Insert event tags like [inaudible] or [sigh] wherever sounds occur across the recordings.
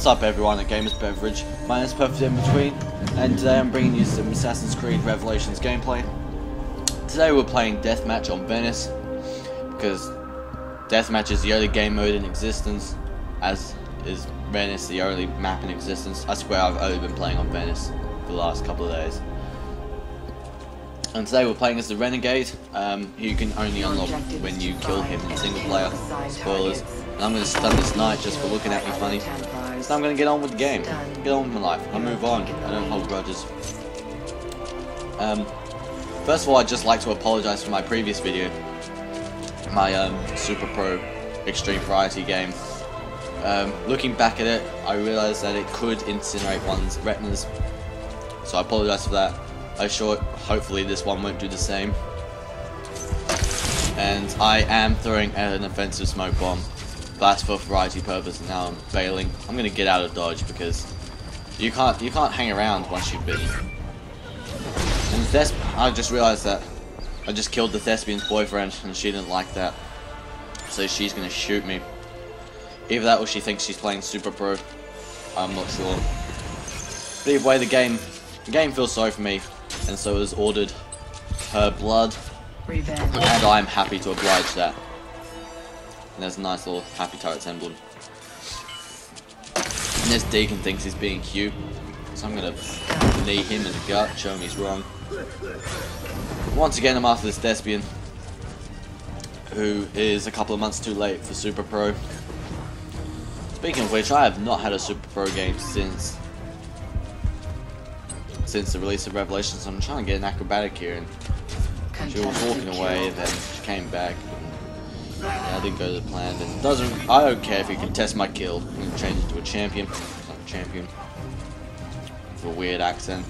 What's up everyone at Gamers Beverage, my name is Perfect In Between, and today I'm bringing you some Assassin's Creed Revelations gameplay. Today we're playing Deathmatch on Venice, because Deathmatch is the only game mode in existence, as is Venice the only map in existence. I swear I've only been playing on Venice for the last couple of days. And today we're playing as the Renegade, um, who you can only unlock when you kill him in single player. Spoilers. And I'm going to stun this knight just for looking at me funny. So I'm going to get on with the game. Get on with my life. I move on. I don't hold grudges. Um, first of all, I'd just like to apologise for my previous video. My um, Super Pro Extreme Variety game. Um, looking back at it, I realised that it could incinerate one's retinas. So I apologise for that. I sure, hopefully this one won't do the same. And I am throwing an offensive smoke bomb. That's for variety purpose and now I'm bailing. I'm gonna get out of dodge because you can't you can't hang around once you've been. And Thes I just realized that I just killed the thespian's boyfriend and she didn't like that. So she's gonna shoot me. Either that or she thinks she's playing Super Pro. I'm not sure. But either way the game the game feels sorry for me and so has ordered her blood. Revenge. And I'm happy to oblige that. And there's a nice little Happy Turrets emblem. And this Deacon thinks he's being cute. So I'm gonna knee him in the gut, show him he's wrong. Once again I'm after this Thespian. Who is a couple of months too late for Super Pro. Speaking of which, I have not had a Super Pro game since since the release of Revelations. I'm trying to get an acrobatic here, and she was walking away, then she came back. I didn't go to the plan. It doesn't I don't care if you can test my kill. I'm gonna change it to a champion. Not a champion. With a weird accent.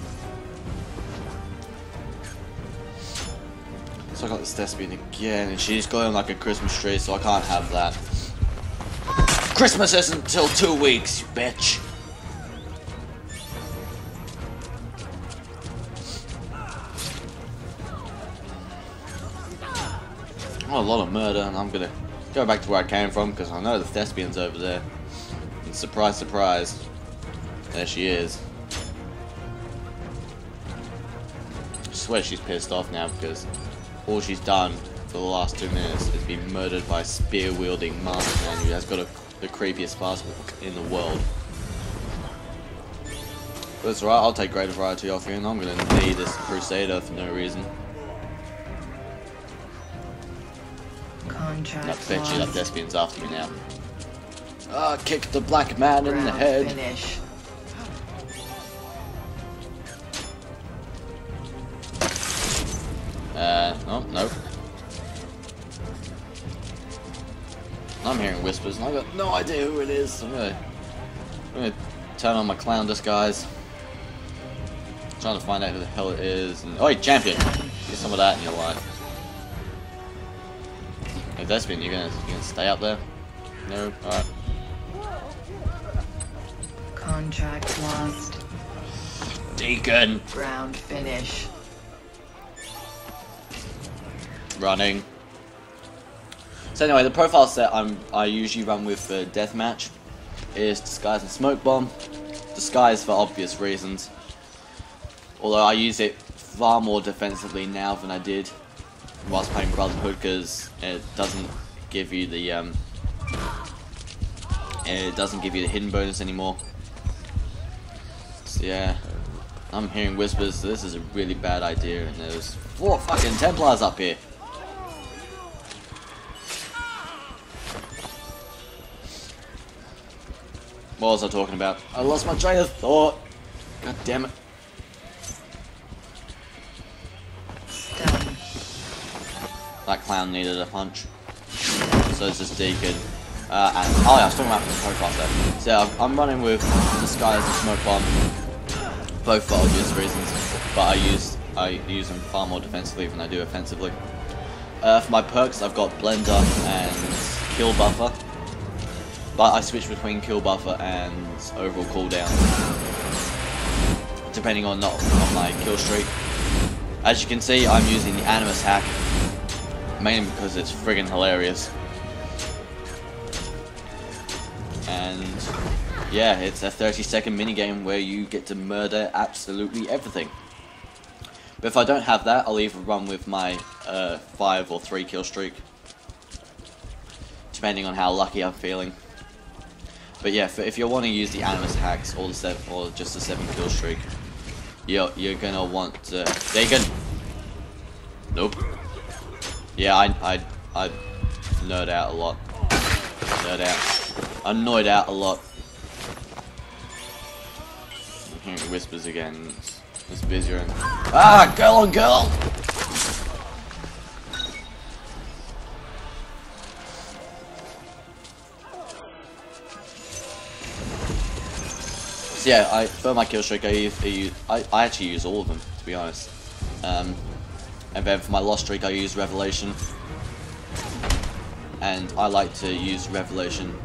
So I got this thespian again, and she's going like a Christmas tree, so I can't have that. Christmas isn't until two weeks, you bitch. Oh, a lot of murder, and I'm gonna go back to where I came from because I know the thespian's over there. And surprise, surprise, there she is. I swear she's pissed off now because all she's done for the last two minutes is be murdered by spear-wielding masked man who has got a, the creepiest passport in the world. But it's alright, I'll take greater variety off you, and I'm gonna need this Crusader for no reason. Contract I bet you that lost. thespian's after me now. Ah, kick the black man in the head. Finish. Uh, oh, no. I'm hearing whispers and I've got no idea who it is. I'm gonna, I'm gonna turn on my clown disguise. Trying to find out who the hell it is. And, oh, hey, champion! Get some of that in your life. If you're gonna, you gonna stay up there? No? Alright. Contract lost. Deacon! Round finish. running. So anyway, the profile set I'm I usually run with for deathmatch is disguise and smoke bomb. Disguise for obvious reasons. Although I use it far more defensively now than I did whilst playing Brotherhood because it doesn't give you the um, it doesn't give you the hidden bonus anymore. So yeah, I'm hearing whispers. So this is a really bad idea, and there's four fucking Templars up here. What was I talking about? I lost my train of thought. God damn it. That clown needed a punch. So it's just Deacon. Uh, and, oh yeah, I was talking about the profile set. So I'm- I'm running with Disguise and Smoke Bomb. Both for obvious reasons. But I use I use them far more defensively than I do offensively. Uh, for my perks, I've got Blender and Kill Buffer. But I switch between Kill Buffer and overall cooldown. Depending on, not, on my kill streak. As you can see, I'm using the Animus hack. Mainly because it's friggin' hilarious. And yeah, it's a 30 second minigame where you get to murder absolutely everything. But if I don't have that, I'll either run with my uh, 5 or 3 kill streak. Depending on how lucky I'm feeling. But yeah, if you want to use the Animus hacks or the seven, or just the 7 kill streak, you're, you're gonna want to... Can... Nope. Yeah, I, I, I nerd out a lot. Nerd out. Annoyed out a lot. Whispers again. It's busier and... Ah! Girl on girl! So yeah, I for my kill streak, I I, use, I, I actually use all of them to be honest. Um, and then for my lost streak, I use Revelation, and I like to use Revelation.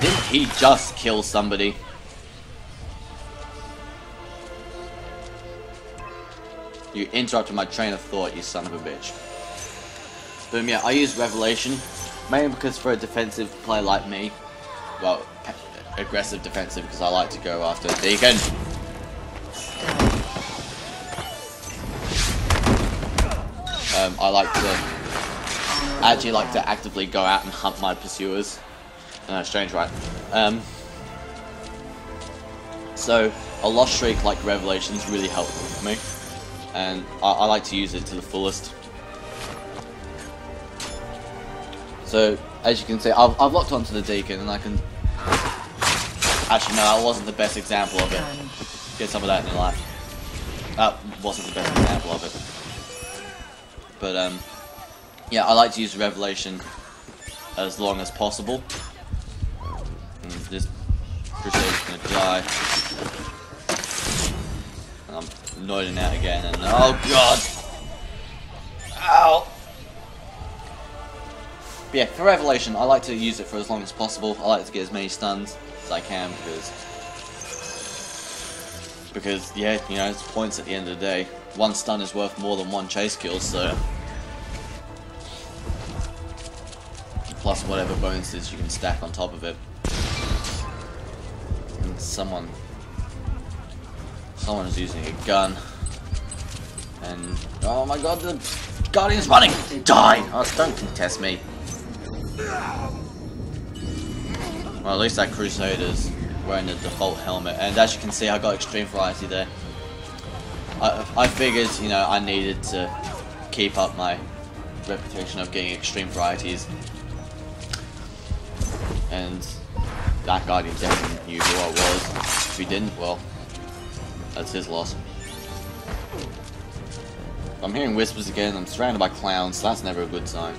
Didn't he just kill somebody? You interrupted my train of thought, you son of a bitch. Boom, um, yeah, I use Revelation, mainly because for a defensive player like me, well, aggressive defensive because I like to go after Deacon. Um, I like to I actually like to actively go out and hunt my pursuers. Uh, strange, right? Um, so a lost streak like Revelations really helpful for me, and I, I like to use it to the fullest. So as you can see, I've, I've locked onto the Deacon, and I can Actually, no, that wasn't the best example of it. Get some of that in your life. That wasn't the best example of it. But, um, yeah, I like to use Revelation as long as possible. And this Crusader's gonna die. And I'm noiding out again, and oh god! Ow! But yeah, for Revelation, I like to use it for as long as possible. I like to get as many stuns as I can because because yeah, you know, it's points at the end of the day. One stun is worth more than one chase kill, so plus whatever bonuses you can stack on top of it. And someone someone is using a gun. And oh my god, the Guardian's running! Die! Oh, don't contest me. Well, at least that Crusader's wearing the default helmet. And as you can see, I got extreme variety there. I, I figured, you know, I needed to keep up my reputation of getting extreme varieties. And that Guardian definitely knew who I was. If he didn't, well, that's his loss. I'm hearing whispers again, I'm surrounded by clowns, so that's never a good sign.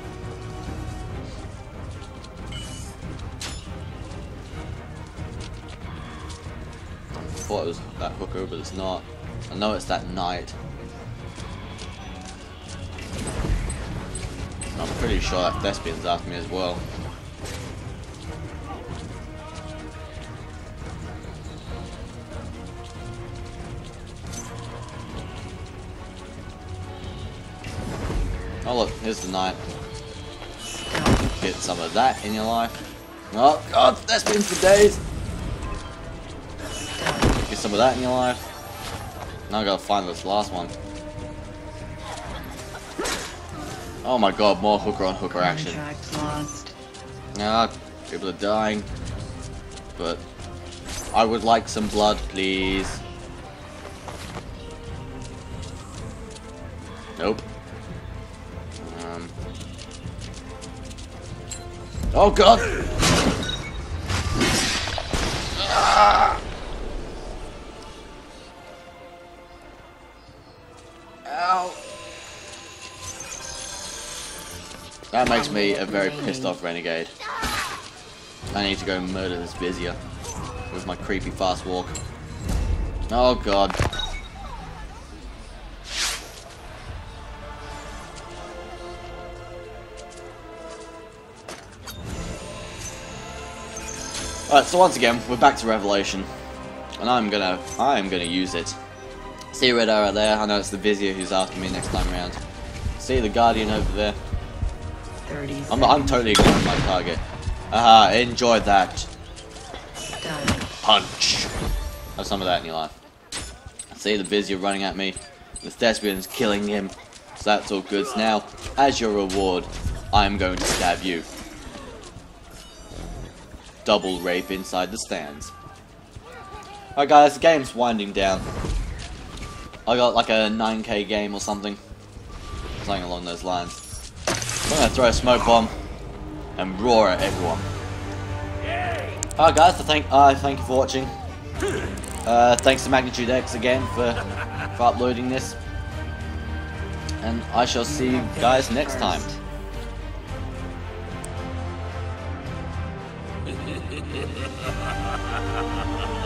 thought it was that hooker, but it's not. I know it's that knight. I'm pretty sure that thespian's after me as well. Oh look, here's the knight. Get some of that in your life. Oh god, that's been for days Get some of that in your life. Now I gotta find this last one. Oh my god, more hooker on hooker action. Yeah, people are dying. But I would like some blood, please. Nope. Um. Oh god! Ah! [laughs] That makes me a very pissed off renegade. I need to go murder this Vizier with my creepy fast walk. Oh god. Alright, so once again, we're back to Revelation. And I'm gonna I'm gonna use it. See Red Arrow there? I know it's the Vizier who's after me next time around. See the Guardian over there? 30 I'm, I'm totally ignoring my target. Aha, enjoy that. Stun. Punch. Have some of that in your life. See the Vizier running at me. The Thespian's killing him. So that's all good. So now, as your reward, I'm going to stab you. Double rape inside the stands. Alright guys, the game's winding down. I got like a 9k game or something. Something along those lines. I'm gonna throw a smoke bomb and roar at everyone. Alright guys, I thank, uh, thank you for watching. Uh, thanks to Magnitudex again for, for uploading this. And I shall see you guys next time. [laughs]